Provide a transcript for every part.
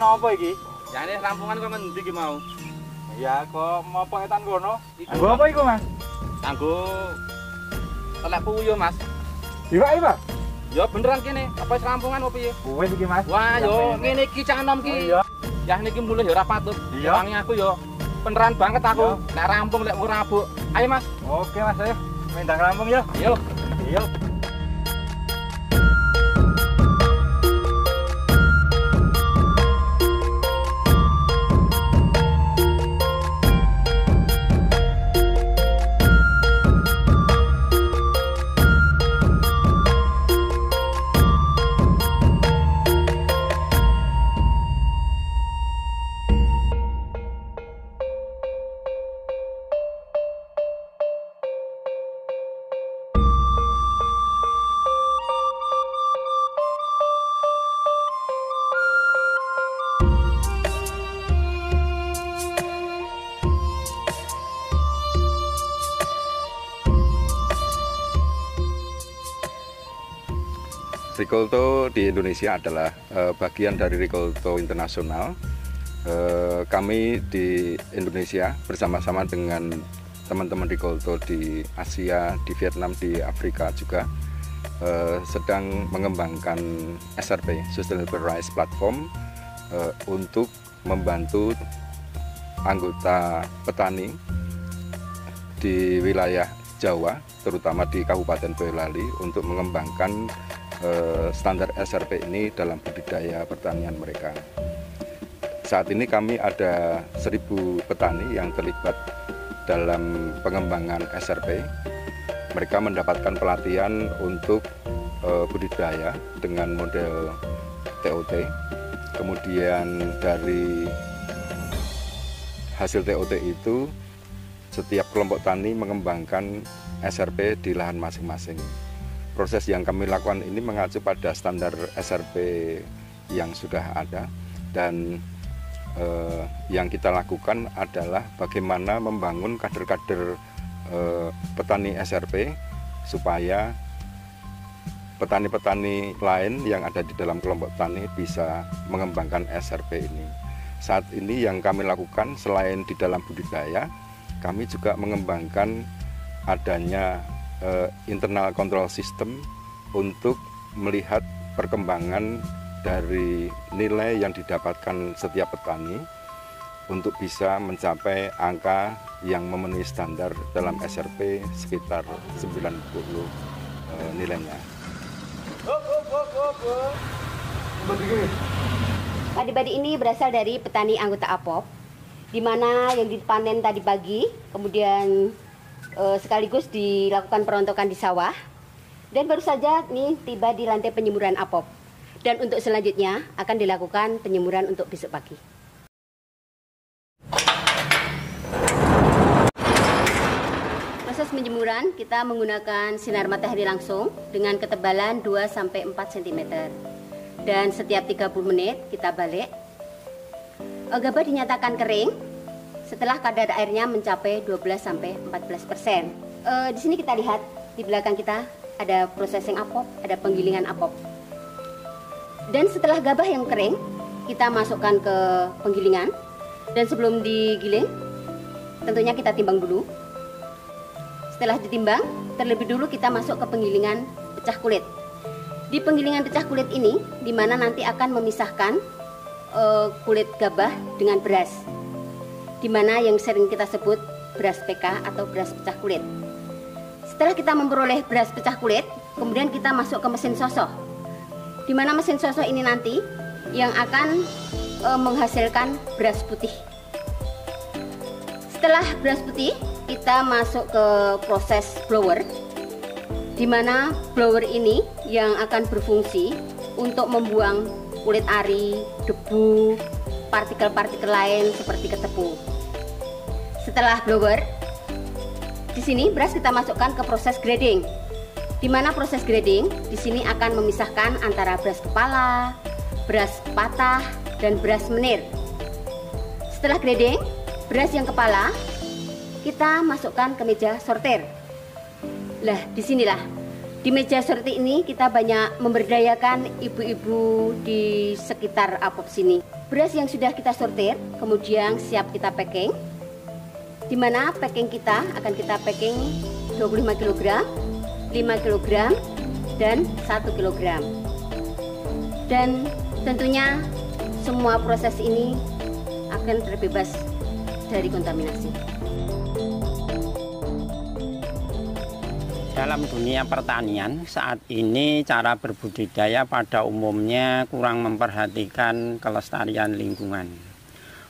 Kenapa iki? Ini rampungan kok ngendi iki mau? Ya kok mau pengetan kono. Iku apa iku, Mas? Kanggo telek puyuh, Mas. Iya, iya, Ya beneran kene, apa wis rampungan opo piye? Wis iki, Mas. Wah, yo ngene iki cah enom Oh, ki. iya. Ya niki mulih ya ora patut. Iya. Wangi aku yo beneran banget aku. Nek rampung lek ora. Ayo, Mas. Oke, Mas, ayo. Mendang rampung ya. Yo. Iya. Ricolto di Indonesia adalah eh, bagian dari Ricolto Internasional. Eh, kami di Indonesia bersama-sama dengan teman-teman Ricolto di Asia, di Vietnam, di Afrika juga eh, sedang mengembangkan SRP (Sustainable Rice Platform) eh, untuk membantu anggota petani di wilayah Jawa, terutama di Kabupaten Boyolali, untuk mengembangkan eh, standar SRP ini dalam budidaya pertanian mereka. Saat ini kami ada 1000 petani yang terlibat dalam pengembangan SRP. Mereka mendapatkan pelatihan untuk eh, budidaya dengan model TOT. Kemudian dari hasil TOT itu setiap kelompok tani mengembangkan SRP di lahan masing-masing. Proses yang kami lakukan ini mengacu pada standar SRP yang sudah ada dan eh, yang kita lakukan adalah bagaimana membangun kader-kader eh, petani SRP supaya petani-petani lain yang ada di dalam kelompok tani bisa mengembangkan SRP ini. Saat ini yang kami lakukan selain di dalam budidaya, kami juga mengembangkan adanya eh, internal control system untuk melihat perkembangan dari nilai yang didapatkan setiap petani untuk bisa mencapai angka yang memenuhi standar dalam SRP sekitar 90 eh, nilainya. Padi-padi ini berasal dari petani anggota APOP, di mana yang dipanen tadi pagi, kemudian eh, sekaligus dilakukan perontokan di sawah, dan baru saja nih tiba di lantai penyemuran APOP. Dan untuk selanjutnya akan dilakukan penyemuran untuk besok pagi. Proses penjemuran kita menggunakan sinar matahari langsung dengan ketebalan 2-4 cm. Dan setiap 30 menit kita balik. Eh, Gabah dinyatakan kering setelah kadar airnya mencapai 12-14 persen. Eh, di sini kita lihat di belakang kita ada processing apop, ada penggilingan apop. Dan setelah gabah yang kering, kita masukkan ke penggilingan. Dan sebelum digiling, tentunya kita timbang dulu. Setelah ditimbang, terlebih dulu kita masuk ke penggilingan pecah kulit. Di penggilingan pecah kulit ini, di mana nanti akan memisahkan eh, kulit gabah dengan beras. Di mana yang sering kita sebut beras PK atau beras pecah kulit. Setelah kita memperoleh beras pecah kulit, kemudian kita masuk ke mesin sosok. Di mana mesin sosok ini nanti yang akan eh, menghasilkan beras putih. Setelah beras putih, kita masuk ke proses blower di mana blower ini yang akan berfungsi untuk membuang kulit ari, debu, partikel-partikel lain seperti ketepu. Setelah blower, di sini beras kita masukkan ke proses grading. Di mana proses grading di sini akan memisahkan antara beras kepala, beras patah, dan beras menir. Setelah grading, beras yang kepala kita masukkan ke meja sortir. Lah, di sinilah Di meja seperti ini kita banyak memberdayakan ibu-ibu di sekitar Apop sini. Beras yang sudah kita sortir, kemudian siap kita packing. Di mana packing kita akan kita packing 25 kg, 5 kg, dan 1 kg. Dan tentunya semua proses ini akan terbebas dari kontaminasi. Dalam dunia pertanian saat ini cara berbudidaya pada umumnya kurang memperhatikan kelestarian lingkungan.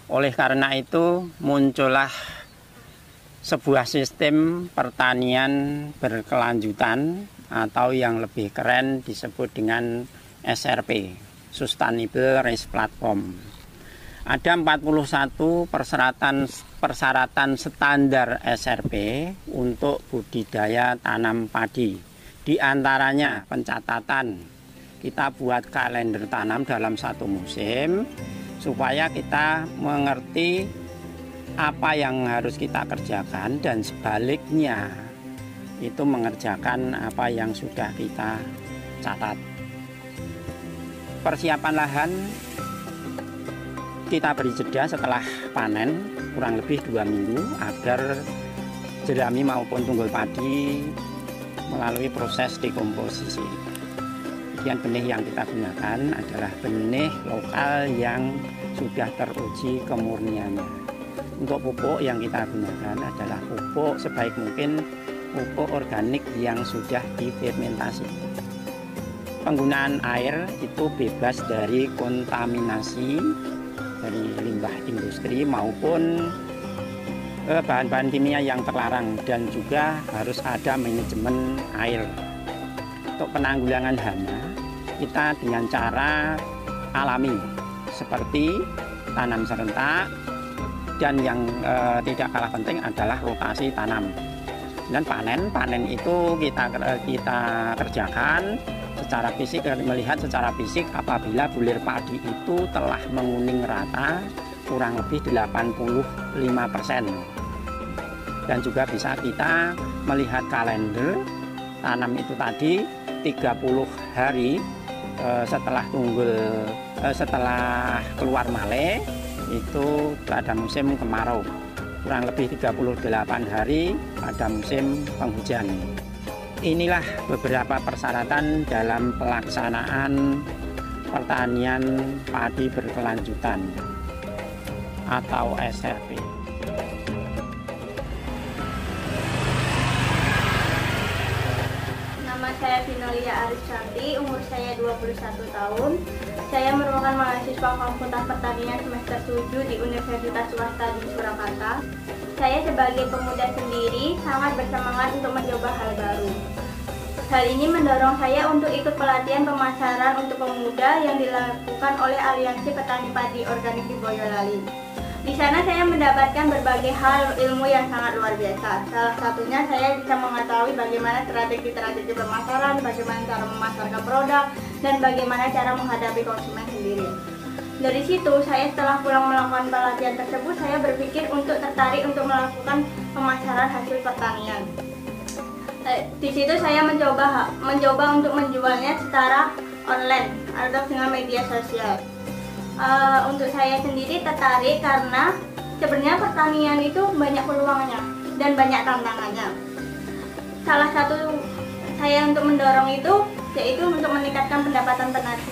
Oleh karena itu muncullah sebuah sistem pertanian berkelanjutan atau yang lebih keren disebut dengan SRP, Sustainable Rice Platform ada 41 persyaratan persyaratan standar SRP untuk budidaya tanam padi. Di antaranya pencatatan kita buat kalender tanam dalam satu musim supaya kita mengerti apa yang harus kita kerjakan dan sebaliknya itu mengerjakan apa yang sudah kita catat. Persiapan lahan kita beri jeda setelah panen kurang lebih dua minggu agar jerami maupun tunggul padi melalui proses dekomposisi. Kemudian benih yang kita gunakan adalah benih lokal yang sudah teruji kemurniannya. Untuk pupuk yang kita gunakan adalah pupuk sebaik mungkin pupuk organik yang sudah difermentasi. Penggunaan air itu bebas dari kontaminasi dari limbah industri maupun eh, bahan-bahan kimia yang terlarang dan juga harus ada manajemen air. Untuk penanggulangan hama kita dengan cara alami seperti tanam serentak dan yang eh, tidak kalah penting adalah rotasi tanam. Dan panen, panen itu kita eh, kita kerjakan secara fisik melihat secara fisik apabila bulir padi itu telah menguning rata kurang lebih 85% dan juga bisa kita melihat kalender tanam itu tadi 30 hari eh, setelah tunggul eh, setelah keluar male itu pada musim kemarau kurang lebih 38 hari pada musim penghujan inilah beberapa persyaratan dalam pelaksanaan pertanian padi berkelanjutan atau SRP. Nama saya Vinolia Arishanti, umur saya 21 tahun. Saya merupakan mahasiswa Fakultas Pertanian semester 7 di Universitas Swasta di Surakarta. Saya sebagai pemuda sendiri sangat bersemangat untuk mencoba hal baru. Hal ini mendorong saya untuk ikut pelatihan pemasaran untuk pemuda yang dilakukan oleh Aliansi Petani Padi Organik di Boyolali. Di sana saya mendapatkan berbagai hal ilmu yang sangat luar biasa. Salah satunya saya bisa mengetahui bagaimana strategi-strategi pemasaran, bagaimana cara memasarkan produk, dan bagaimana cara menghadapi konsumen sendiri. Dari situ, saya setelah pulang melakukan pelatihan tersebut, saya berpikir untuk tertarik untuk melakukan pemasaran hasil pertanian. Eh, di situ saya mencoba mencoba untuk menjualnya secara online atau dengan media sosial. Uh, untuk saya sendiri tertarik karena sebenarnya pertanian itu banyak peluangnya dan banyak tantangannya. Salah satu saya untuk mendorong itu yaitu untuk meningkatkan pendapatan petani